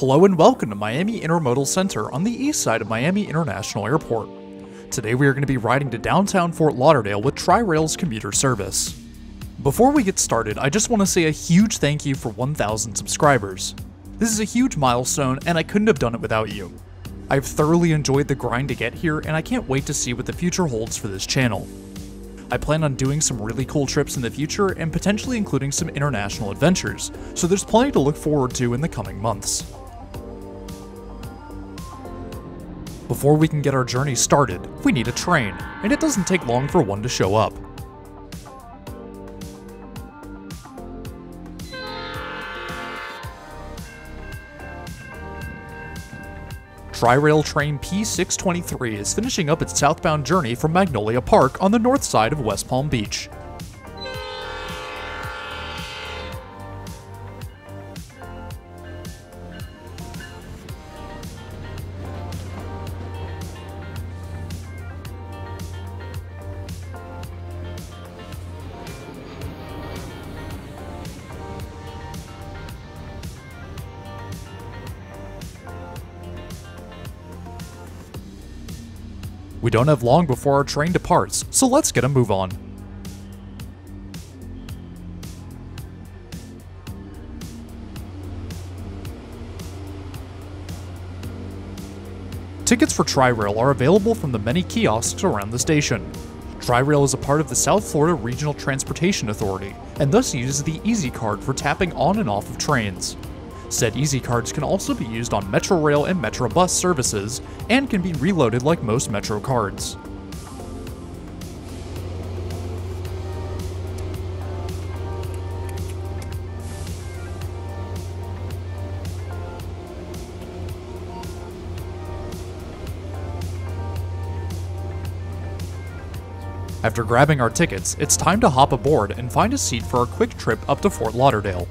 Hello and welcome to Miami Intermodal Center on the east side of Miami International Airport. Today we are going to be riding to downtown Fort Lauderdale with Tri-Rail's commuter service. Before we get started, I just want to say a huge thank you for 1,000 subscribers. This is a huge milestone and I couldn't have done it without you. I've thoroughly enjoyed the grind to get here and I can't wait to see what the future holds for this channel. I plan on doing some really cool trips in the future and potentially including some international adventures, so there's plenty to look forward to in the coming months. Before we can get our journey started, we need a train, and it doesn't take long for one to show up. Tri-Rail train P623 is finishing up its southbound journey from Mangonia Park on the north side of West Palm Beach. We don't have long before our train departs, so let's get a move on. Tickets for Tri-Rail are available from the many kiosks around the station. Tri-Rail is a part of the South Florida Regional Transportation Authority, and thus uses the Easy Card for tapping on and off of trains. Said Easy Cards can also be used on Metrorail and Metrobus services, and can be reloaded like most Metro cards. After grabbing our tickets, it's time to hop aboard and find a seat for our quick trip up to Fort Lauderdale.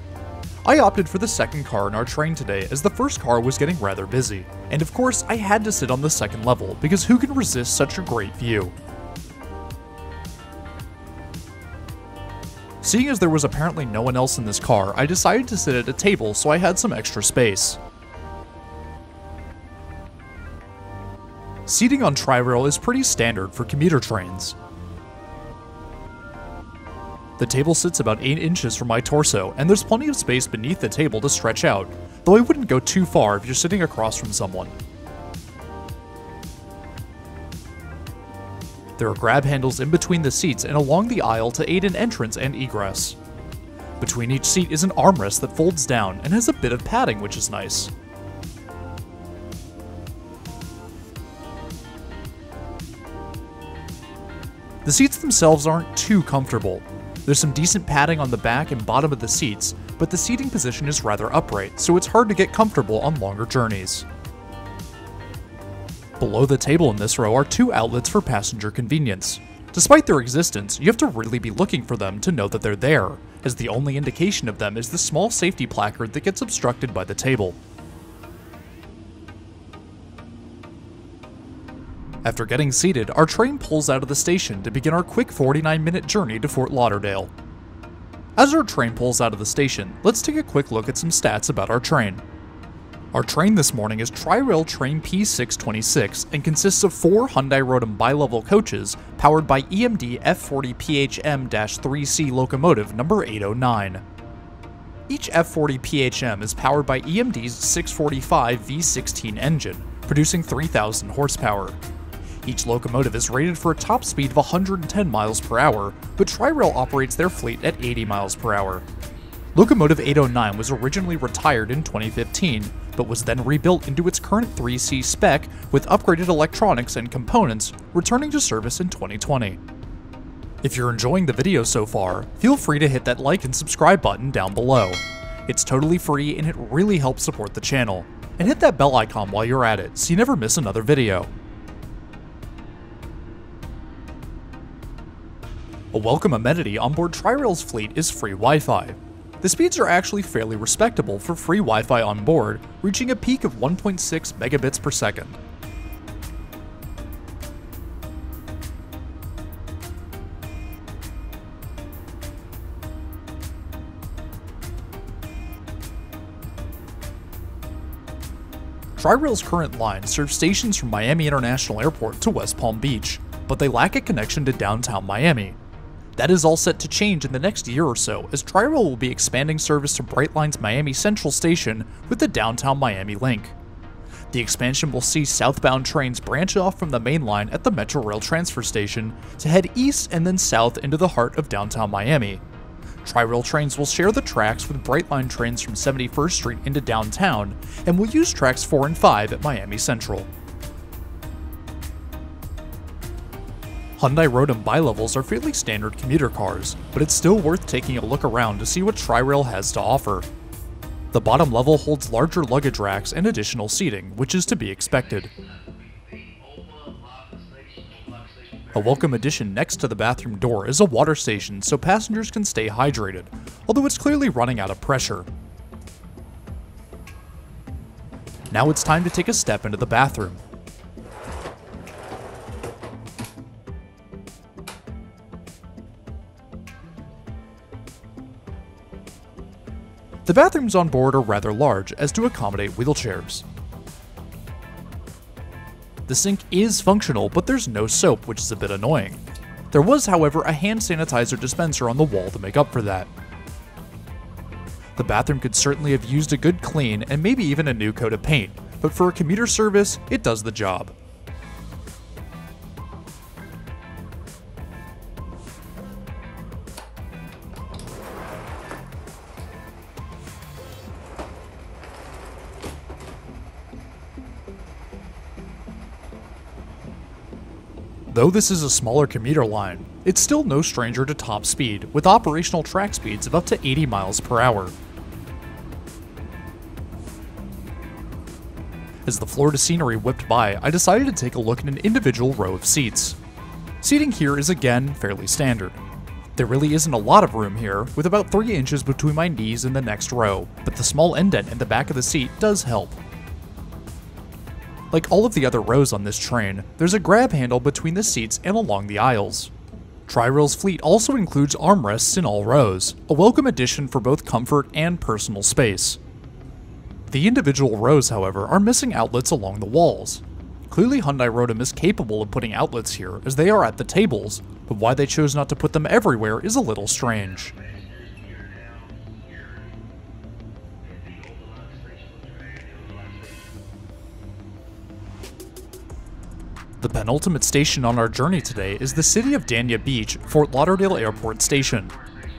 I opted for the second car in our train today as the first car was getting rather busy. And of course, I had to sit on the second level because who can resist such a great view? Seeing as there was apparently no one else in this car, I decided to sit at a table so I had some extra space. Seating on Tri-Rail is pretty standard for commuter trains. The table sits about 8 inches from my torso, and there's plenty of space beneath the table to stretch out, though I wouldn't go too far if you're sitting across from someone. There are grab handles in between the seats and along the aisle to aid in entrance and egress. Between each seat is an armrest that folds down and has a bit of padding, which is nice. The seats themselves aren't too comfortable, there's some decent padding on the back and bottom of the seats, but the seating position is rather upright, so it's hard to get comfortable on longer journeys. Below the table in this row are two outlets for passenger convenience. Despite their existence, you have to really be looking for them to know that they're there, as the only indication of them is the small safety placard that gets obstructed by the table. After getting seated, our train pulls out of the station to begin our quick 49 minute journey to Fort Lauderdale. As our train pulls out of the station, let's take a quick look at some stats about our train. Our train this morning is Tri-Rail Train P626 and consists of four Hyundai Rotem bi-level coaches powered by EMD F40PHM-3C locomotive number 809. Each F40PHM is powered by EMD's 645 V16 engine, producing 3,000 horsepower. Each locomotive is rated for a top speed of 110 miles per hour, but Tri-Rail operates their fleet at 80 miles per hour. Locomotive 809 was originally retired in 2015, but was then rebuilt into its current 3C spec with upgraded electronics and components, returning to service in 2020. If you're enjoying the video so far, feel free to hit that like and subscribe button down below. It's totally free and it really helps support the channel. And hit that bell icon while you're at it so you never miss another video. A welcome amenity on board Tri-Rail's fleet is free Wi-Fi. The speeds are actually fairly respectable for free Wi-Fi on board, reaching a peak of 1.6 megabits per second. Tri-Rail's current line serves stations from Miami International Airport to West Palm Beach, but they lack a connection to downtown Miami. That is all set to change in the next year or so, as Tri-Rail will be expanding service to Brightline's Miami Central station with the downtown Miami link. The expansion will see southbound trains branch off from the main line at the Metrorail transfer station to head east and then south into the heart of downtown Miami. Tri-Rail trains will share the tracks with Brightline trains from 71st Street into downtown and will use tracks 4 and 5 at Miami Central. Hyundai Rotem bilevels are fairly standard commuter cars, but it's still worth taking a look around to see what Tri-Rail has to offer. The bottom level holds larger luggage racks and additional seating, which is to be expected. A welcome addition next to the bathroom door is a water station so passengers can stay hydrated, although it's clearly running out of pressure. Now it's time to take a step into the bathroom. The bathrooms on board are rather large as to accommodate wheelchairs. The sink is functional, but there's no soap, which is a bit annoying. There was, however, a hand sanitizer dispenser on the wall to make up for that. The bathroom could certainly have used a good clean and maybe even a new coat of paint, but for a commuter service, it does the job. Though this is a smaller commuter line, it's still no stranger to top speed, with operational track speeds of up to 80 miles per hour. As the Florida scenery whipped by, I decided to take a look at an individual row of seats. Seating here is again fairly standard. There really isn't a lot of room here, with about 3 inches between my knees and the next row, but the small indent in the back of the seat does help. Like all of the other rows on this train, there's a grab handle between the seats and along the aisles. Tri-Rail's fleet also includes armrests in all rows, a welcome addition for both comfort and personal space. The individual rows, however, are missing outlets along the walls. Clearly Hyundai Rotem is capable of putting outlets here, as they are at the tables, but why they chose not to put them everywhere is a little strange. The penultimate station on our journey today is the city of Dania Beach, Fort Lauderdale Airport Station.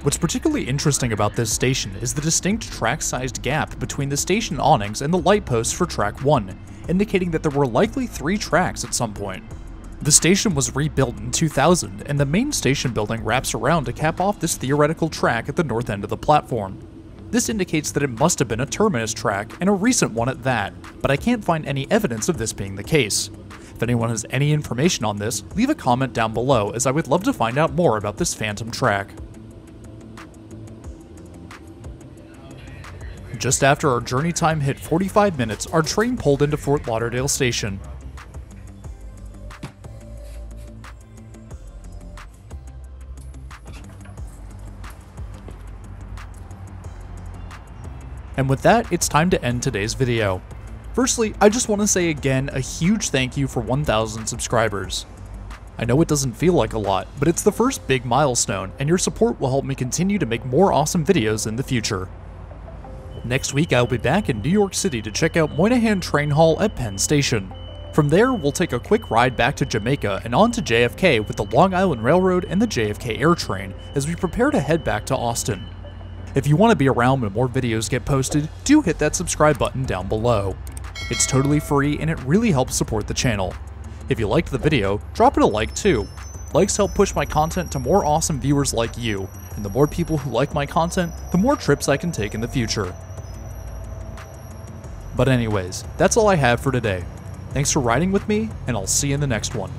What's particularly interesting about this station is the distinct track-sized gap between the station awnings and the light posts for track 1, indicating that there were likely three tracks at some point. The station was rebuilt in 2000, and the main station building wraps around to cap off this theoretical track at the north end of the platform. This indicates that it must have been a terminus track, and a recent one at that, but I can't find any evidence of this being the case. If anyone has any information on this, leave a comment down below as I would love to find out more about this phantom track. Just after our journey time hit 45 minutes, our train pulled into Fort Lauderdale Station. And with that, it's time to end today's video. Firstly, I just want to say again a huge thank you for 1,000 subscribers. I know it doesn't feel like a lot, but it's the first big milestone, and your support will help me continue to make more awesome videos in the future. Next week, I'll be back in New York City to check out Moynihan Train Hall at Penn Station. From there, we'll take a quick ride back to Jamaica and on to JFK with the Long Island Railroad and the JFK Air Train as we prepare to head back to Austin. If you want to be around when more videos get posted, do hit that subscribe button down below. It's totally free and it really helps support the channel. If you liked the video, drop it a like too. Likes help push my content to more awesome viewers like you, and the more people who like my content, the more trips I can take in the future. But anyways, that's all I have for today. Thanks for riding with me, and I'll see you in the next one.